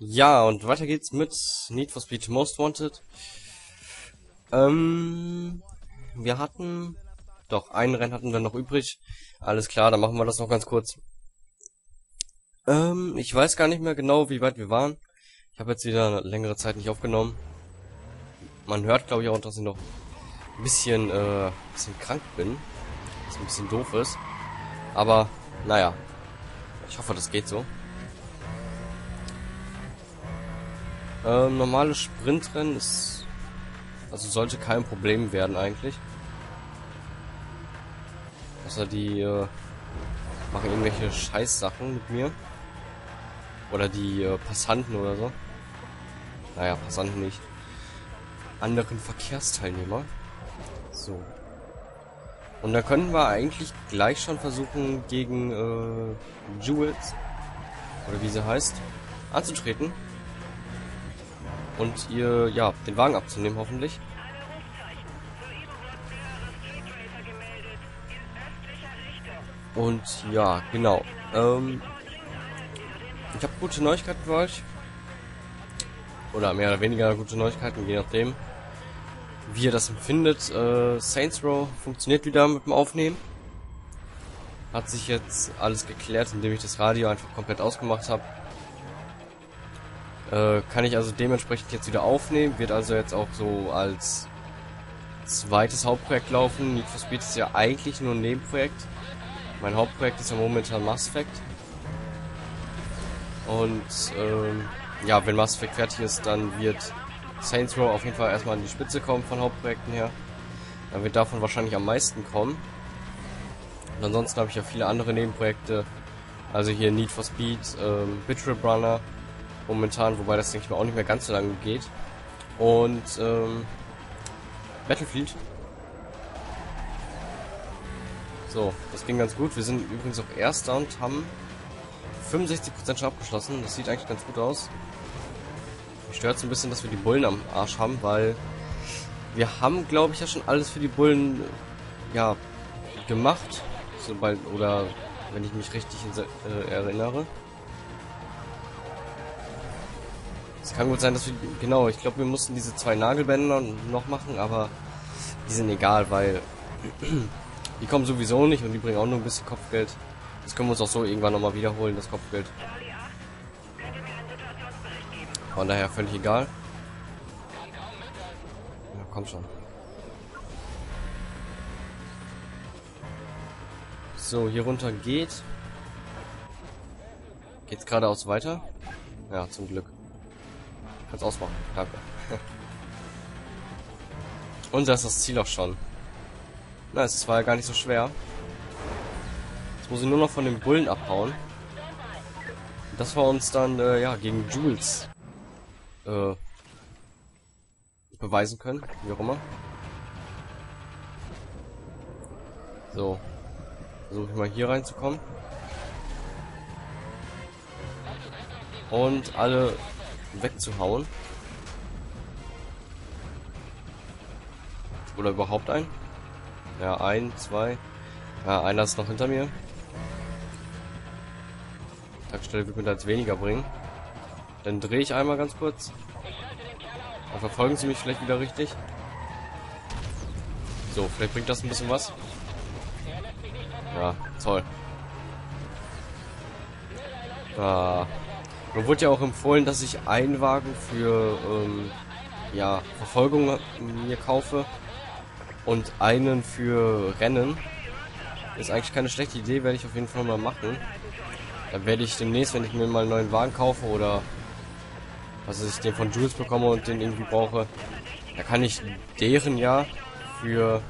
Ja, und weiter geht's mit Need for Speed Most Wanted. Ähm, wir hatten, doch, ein Rennen hatten wir noch übrig. Alles klar, dann machen wir das noch ganz kurz. Ähm, ich weiß gar nicht mehr genau, wie weit wir waren. Ich habe jetzt wieder längere Zeit nicht aufgenommen. Man hört, glaube ich, auch, dass ich noch ein bisschen, äh, bisschen krank bin. Was ein bisschen doof ist. Aber, naja. Ich hoffe, das geht so. Ähm, normales Sprintrennen ist, also sollte kein Problem werden eigentlich. Außer die äh, machen irgendwelche Scheißsachen mit mir. Oder die äh, Passanten oder so. Naja, Passanten nicht. Anderen Verkehrsteilnehmer. So. Und da können wir eigentlich gleich schon versuchen, gegen äh, Jules, oder wie sie heißt, anzutreten und ihr, ja, den Wagen abzunehmen, hoffentlich. Und ja, genau. Ähm, ich habe gute Neuigkeiten für euch. Oder mehr oder weniger gute Neuigkeiten, je nachdem, wie ihr das empfindet. Äh, Saints Row funktioniert wieder mit dem Aufnehmen. Hat sich jetzt alles geklärt, indem ich das Radio einfach komplett ausgemacht habe. Äh, kann ich also dementsprechend jetzt wieder aufnehmen, wird also jetzt auch so als zweites Hauptprojekt laufen. Need for Speed ist ja eigentlich nur ein Nebenprojekt. Mein Hauptprojekt ist ja momentan Mass Effect. Und ähm, ja, wenn Mass Effect fertig ist, dann wird Saints Row auf jeden Fall erstmal an die Spitze kommen von Hauptprojekten her. Dann wird davon wahrscheinlich am meisten kommen. Und ansonsten habe ich ja viele andere Nebenprojekte. Also hier Need for Speed, ähm, Bitrip Runner, momentan, wobei das denke ich mal auch nicht mehr ganz so lange geht. Und ähm, Battlefield. So, das ging ganz gut. Wir sind übrigens auch Erster und haben 65% schon abgeschlossen. Das sieht eigentlich ganz gut aus. Mich stört so ein bisschen, dass wir die Bullen am Arsch haben, weil wir haben, glaube ich, ja schon alles für die Bullen ja gemacht. Sobald, oder wenn ich mich richtig äh, erinnere. Es kann gut sein, dass wir... Genau, ich glaube, wir mussten diese zwei Nagelbänder noch machen, aber die sind egal, weil... die kommen sowieso nicht und die bringen auch nur ein bisschen Kopfgeld. Das können wir uns auch so irgendwann nochmal wiederholen, das Kopfgeld. Von daher völlig egal. Ja, komm schon. So, hier runter geht. Geht's geradeaus weiter? Ja, zum Glück. Kannst ausmachen. Danke. Und das ist das Ziel auch schon. Na, es war ja gar nicht so schwer. Jetzt muss ich nur noch von den Bullen abhauen. Das war uns dann, äh, ja, gegen Jules äh, beweisen können. Wie auch immer. So. Versuche ich mal hier reinzukommen. Und alle wegzuhauen. Oder überhaupt ein? Ja, ein, zwei. Ja, einer ist noch hinter mir. Tankstelle wird mir da jetzt weniger bringen. Dann drehe ich einmal ganz kurz. Dann verfolgen sie mich vielleicht wieder richtig. So, vielleicht bringt das ein bisschen was. Ja, toll. Ah. Mir wurde ja auch empfohlen, dass ich einen Wagen für ähm, ja, Verfolgung mir kaufe und einen für Rennen. Ist eigentlich keine schlechte Idee, werde ich auf jeden Fall mal machen. Dann werde ich demnächst, wenn ich mir mal einen neuen Wagen kaufe oder was ich den von Jules bekomme und den irgendwie brauche, da kann ich deren ja für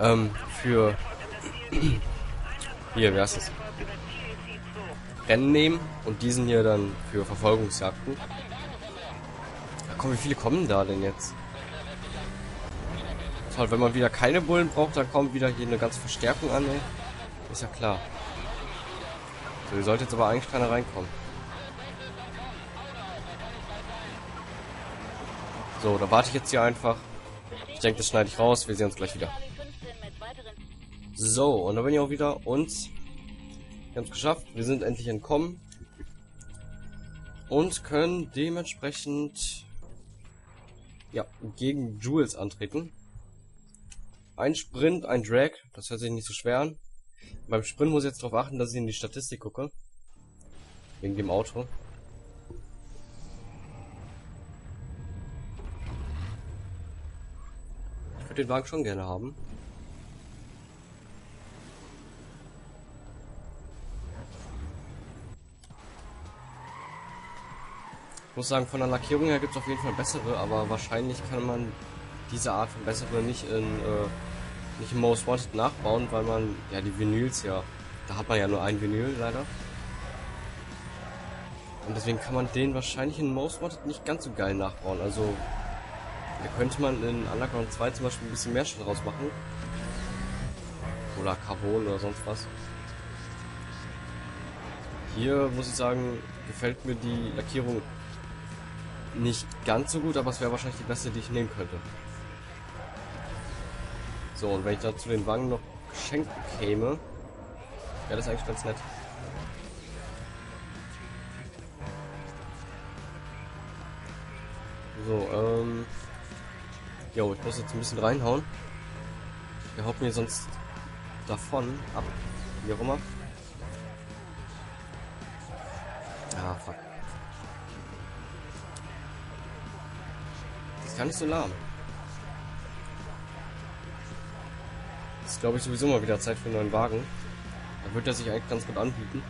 ähm, für hier, wer ist es? Rennen nehmen und diesen hier dann für Verfolgungsjagden. Ja, komm, wie viele kommen da denn jetzt? Toll, wenn man wieder keine Bullen braucht, dann kommt wieder hier eine ganze Verstärkung an, ey. Ist ja klar. So, hier sollte jetzt aber eigentlich keiner reinkommen. So, da warte ich jetzt hier einfach. Ich denke, das schneide ich raus. Wir sehen uns gleich wieder. So, und da bin ich auch wieder. Und wir haben es geschafft. Wir sind endlich entkommen. Und können dementsprechend ja, gegen Jules antreten. Ein Sprint, ein Drag, das hört sich nicht so schwer an. Beim Sprint muss ich jetzt darauf achten, dass ich in die Statistik gucke. Wegen dem Auto. Ich würde den Wagen schon gerne haben. Ich muss sagen, von der Lackierung her gibt es auf jeden Fall bessere, aber wahrscheinlich kann man diese Art von bessere nicht in äh, nicht in Most Wanted nachbauen, weil man ja die Vinyls ja, da hat man ja nur ein Vinyl leider. Und deswegen kann man den wahrscheinlich in Most Wanted nicht ganz so geil nachbauen. Also da könnte man in Underground 2 zum Beispiel ein bisschen mehr schon draus machen. Oder Carbon oder sonst was. Hier muss ich sagen, gefällt mir die Lackierung nicht ganz so gut, aber es wäre wahrscheinlich die beste, die ich nehmen könnte. So, und wenn ich dazu den Wagen noch geschenkt bekäme, wäre das eigentlich ganz nett. So, ähm... Jo, ich muss jetzt ein bisschen reinhauen. Der haut mir sonst davon ab. Wie auch immer. Ist gar nicht so lahm. ist, glaube ich, sowieso mal wieder Zeit für einen neuen Wagen. Da wird er sich eigentlich ganz gut anbieten.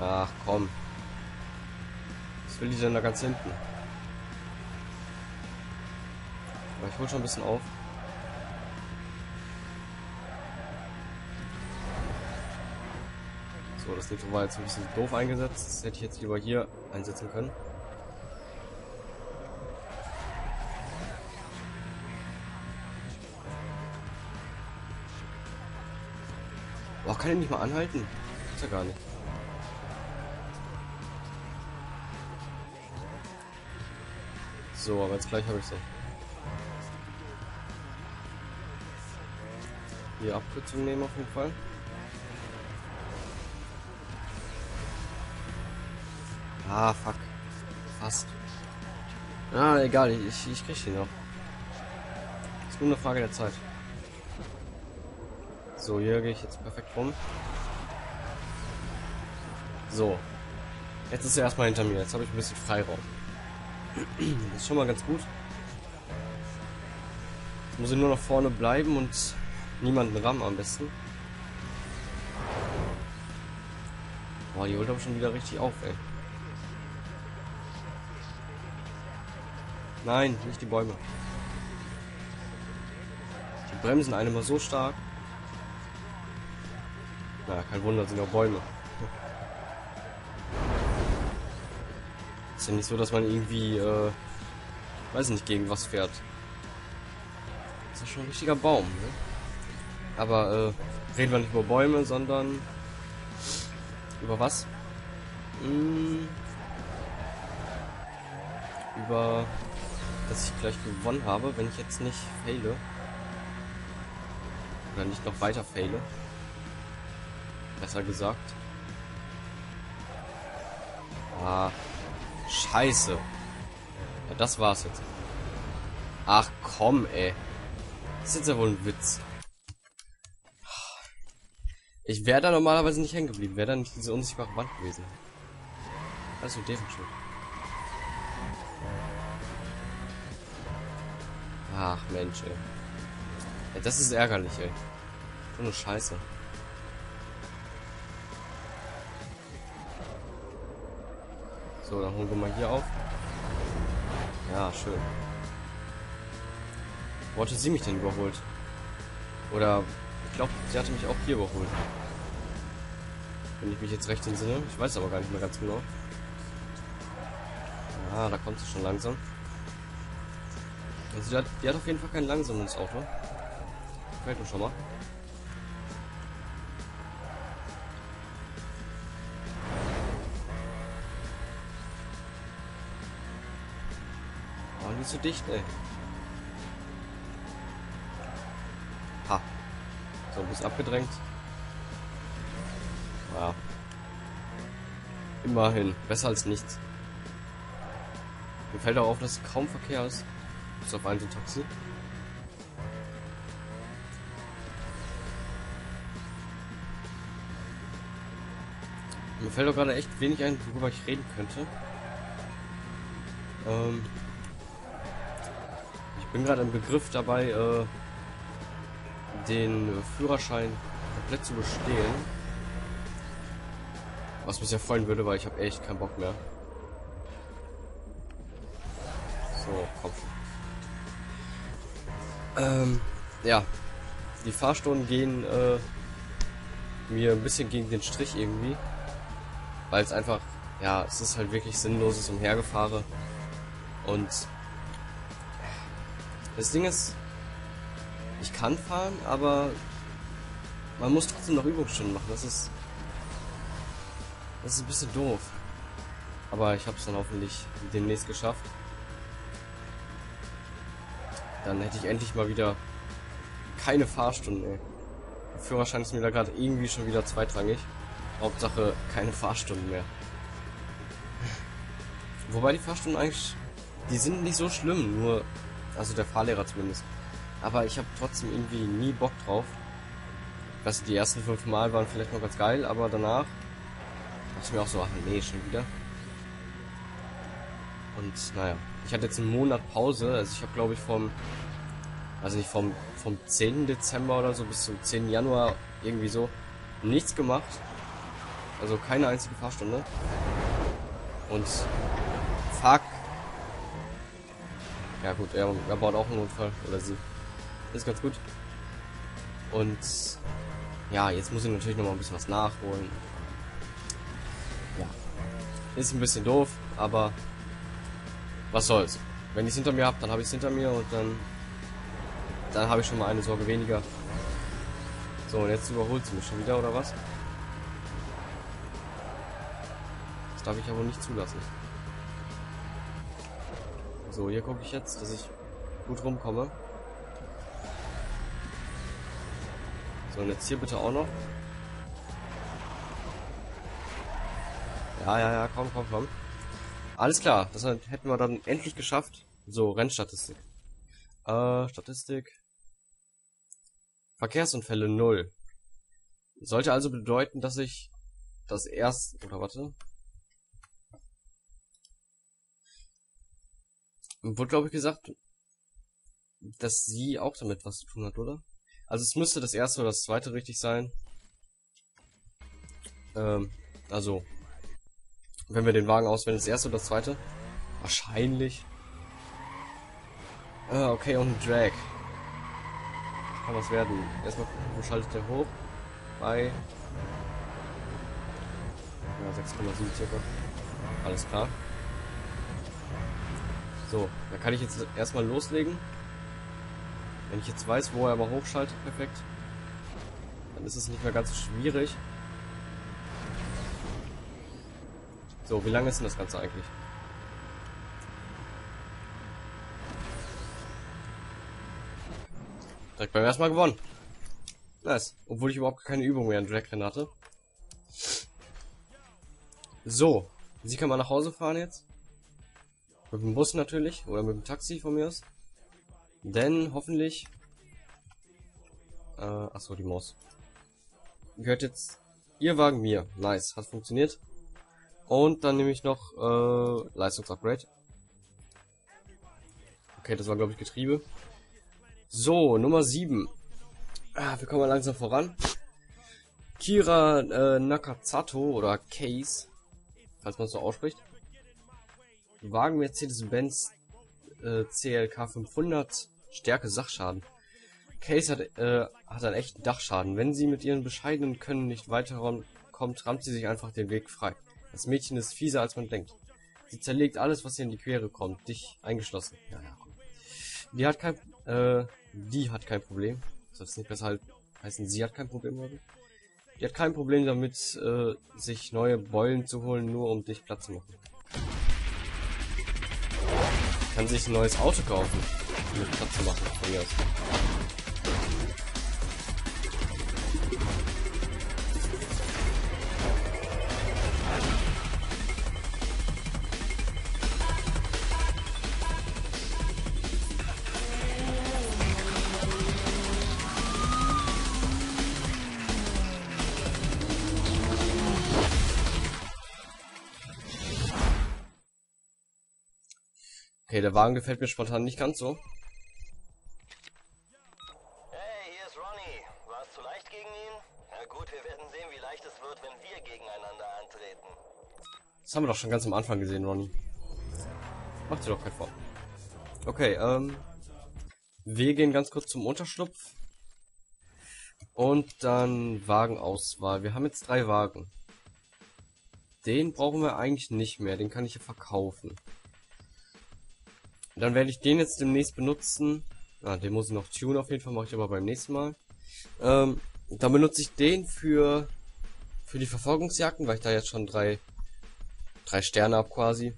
Ach komm. Was will die denn da ganz hinten? Aber ich hol schon ein bisschen auf. Das Nitro war jetzt ein bisschen doof eingesetzt. Das hätte ich jetzt lieber hier einsetzen können. Oh, kann er nicht mal anhalten? Ist ja gar nicht. So, aber jetzt gleich habe ich so. Hier Abkürzung nehmen auf jeden Fall. Ah, fuck. Fast. Ah, egal, ich, ich krieg ihn noch. Ist nur eine Frage der Zeit. So, hier gehe ich jetzt perfekt rum. So. Jetzt ist er erstmal hinter mir. Jetzt habe ich ein bisschen Freiraum. Das ist schon mal ganz gut. Jetzt muss ich nur noch vorne bleiben und niemanden rammen am besten. Boah, die holt aber schon wieder richtig auf, ey. Nein, nicht die Bäume. Die bremsen einem immer so stark. Na, kein Wunder, sind auch Bäume. Ist ja nicht so, dass man irgendwie, äh, weiß nicht, gegen was fährt. ist ja schon ein richtiger Baum, ne? Aber, äh, reden wir nicht über Bäume, sondern über was? Hm, über, dass ich gleich gewonnen habe, wenn ich jetzt nicht faile. Oder nicht noch weiter faile. Besser gesagt. Ah. Scheiße. Ja, das war's jetzt. Ach komm, ey. Das ist jetzt ja wohl ein Witz. Ich wäre da normalerweise nicht hängen geblieben. Wäre da nicht diese unsichtbare Wand gewesen. Also deren Schuld. Ach Mensch, ey. Ja, das ist ärgerlich, ey. So eine Scheiße. So, dann holen wir mal hier auf. Ja, schön. Wo hatte sie mich denn überholt? Oder, ich glaube, sie hatte mich auch hier überholt. Wenn ich mich jetzt recht entsinne. Ich weiß aber gar nicht mehr ganz genau. Ah, da kommt sie schon langsam. Also die hat, hat auf jeden Fall kein langsames Auto. Gefällt mir schon mal. nicht so dicht, ey. Ha. So, bisschen abgedrängt. Ja. Immerhin. Besser als nichts. Mir fällt auch auf, dass kaum Verkehr ist. Bis auf ein so Taxi. Mir fällt auch gerade echt wenig ein, worüber ich reden könnte. Ähm ich bin gerade im Begriff dabei, äh, den Führerschein komplett zu bestehen. Was mich sehr freuen würde, weil ich habe echt keinen Bock mehr. So, komm. Ähm, ja. Die Fahrstunden gehen äh, mir ein bisschen gegen den Strich irgendwie. Weil es einfach, ja, es ist halt wirklich sinnloses Umhergefahre. Und das Ding ist, ich kann fahren, aber man muss trotzdem noch Übungsstunden machen. Das ist, das ist ein bisschen doof. Aber ich habe es dann hoffentlich demnächst geschafft. Dann hätte ich endlich mal wieder keine Fahrstunden, ey. Der Führerschein ist mir da gerade irgendwie schon wieder zweitrangig. Hauptsache keine Fahrstunden mehr. Wobei die Fahrstunden eigentlich, die sind nicht so schlimm, nur, also der Fahrlehrer zumindest. Aber ich habe trotzdem irgendwie nie Bock drauf. Du, die ersten fünf Mal waren vielleicht noch ganz geil, aber danach dachte ich mir auch so, ach nee, schon wieder. Und naja, ich hatte jetzt einen Monat Pause, also ich habe glaube ich vom, also nicht vom, vom 10. Dezember oder so bis zum 10. Januar irgendwie so nichts gemacht. Also keine einzige Fahrstunde. Und fuck. Ja gut, er, er baut auch einen Unfall. Oder sie. Ist ganz gut. Und ja, jetzt muss ich natürlich noch mal ein bisschen was nachholen. Ja. Ist ein bisschen doof, aber was soll's. Wenn ich es hinter mir habe, dann habe ich es hinter mir und dann dann habe ich schon mal eine Sorge weniger. So, und jetzt überholt sie mich schon wieder, oder was? Das darf ich aber nicht zulassen. So, hier gucke ich jetzt, dass ich gut rumkomme. So, und jetzt hier bitte auch noch. Ja, ja, ja, komm, komm, komm. Alles klar, das hätten wir dann endlich geschafft. So, Rennstatistik. Äh, Statistik. Verkehrsunfälle 0. Sollte also bedeuten, dass ich das erst... Oder warte. Wurde, glaube ich, gesagt, dass sie auch damit was zu tun hat, oder? Also es müsste das erste oder das zweite richtig sein. Ähm, also, wenn wir den Wagen auswählen, das erste oder das zweite? Wahrscheinlich. Ah, okay, und ein Drag. Kann was werden. Erstmal wo schaltet der hoch? Bei ja, 6,7 circa. Alles klar. So, da kann ich jetzt erstmal loslegen. Wenn ich jetzt weiß, wo er aber hochschaltet, perfekt. Dann ist es nicht mehr ganz so schwierig. So, wie lange ist denn das Ganze eigentlich? Direkt beim ersten Mal gewonnen. Nice. Obwohl ich überhaupt keine Übung mehr in Dragrennen hatte. So. Sie kann mal nach Hause fahren jetzt. Mit dem Bus natürlich. Oder mit dem Taxi von mir aus. Denn hoffentlich... Äh, achso, die Maus. Gehört jetzt ihr Wagen mir. Nice, hat funktioniert. Und dann nehme ich noch äh, Leistungsupgrade. Okay, das war glaube ich Getriebe. So, Nummer 7. Ah, wir kommen mal langsam voran. Kira äh, Nakazato oder Case, falls man es so ausspricht. Wagen Mercedes-Benz äh, CLK 500 Stärke Sachschaden. Case hat, äh, hat einen echten Dachschaden. Wenn sie mit ihren bescheidenen Können nicht weiter kommt, rammt sie sich einfach den Weg frei. Das Mädchen ist fieser als man denkt. Sie zerlegt alles, was ihr in die Quere kommt, dich eingeschlossen. Ja, ja. Die hat kein, äh, die hat kein Problem. Soll es nicht besser halt heißen, sie hat kein Problem damit? Die hat kein Problem damit, äh, sich neue Beulen zu holen, nur um dich Platz zu machen kann sich ein neues Auto kaufen, um mich Platz zu machen. Von mir aus. Okay, der Wagen gefällt mir spontan nicht ganz so. Hey, hier ist Ronny. War es zu leicht gegen ihn? Na gut, wir werden sehen, wie leicht es wird, wenn wir gegeneinander antreten. Das haben wir doch schon ganz am Anfang gesehen, Ronny. Macht dir doch kein vor. Okay, ähm. Wir gehen ganz kurz zum Unterschlupf. Und dann Wagenauswahl. Wir haben jetzt drei Wagen. Den brauchen wir eigentlich nicht mehr. Den kann ich ja verkaufen. Dann werde ich den jetzt demnächst benutzen. Ah, den muss ich noch tun auf jeden Fall. Mache ich aber beim nächsten Mal. Ähm, dann benutze ich den für, für die Verfolgungsjagden, weil ich da jetzt schon drei, drei Sterne habe quasi.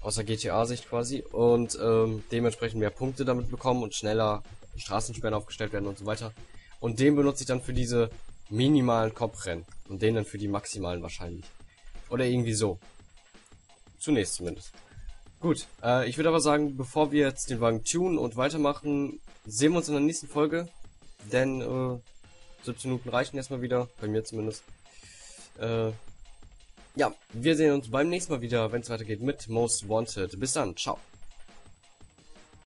Aus der GTA-Sicht quasi. Und ähm, dementsprechend mehr Punkte damit bekommen und schneller Straßensperren aufgestellt werden und so weiter. Und den benutze ich dann für diese minimalen Kopfrennen. Und den dann für die maximalen wahrscheinlich. Oder irgendwie so. Zunächst zumindest. Gut, äh, ich würde aber sagen, bevor wir jetzt den Wagen tunen und weitermachen, sehen wir uns in der nächsten Folge. Denn äh, 17 Minuten reichen erstmal wieder, bei mir zumindest. Äh, ja, wir sehen uns beim nächsten Mal wieder, wenn es weitergeht mit Most Wanted. Bis dann, ciao.